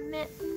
comment.